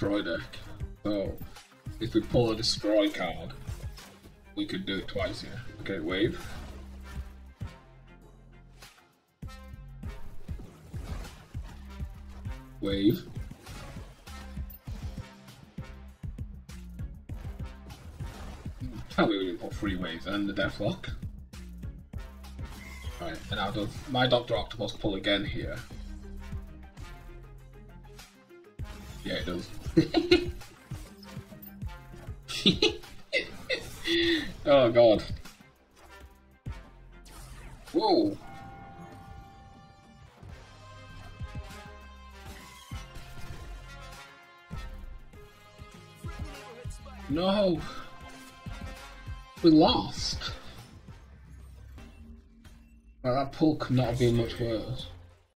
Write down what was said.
destroy deck. So if we pull a destroy card, we could do it twice here. Okay, wave. Wave. Can't we didn't put three waves and the Deathlok. Right, and now does my Doctor Octopus pull again here? Yeah, it does. oh god. Whoa. No. We lost. Well, that pull could not have been much worse.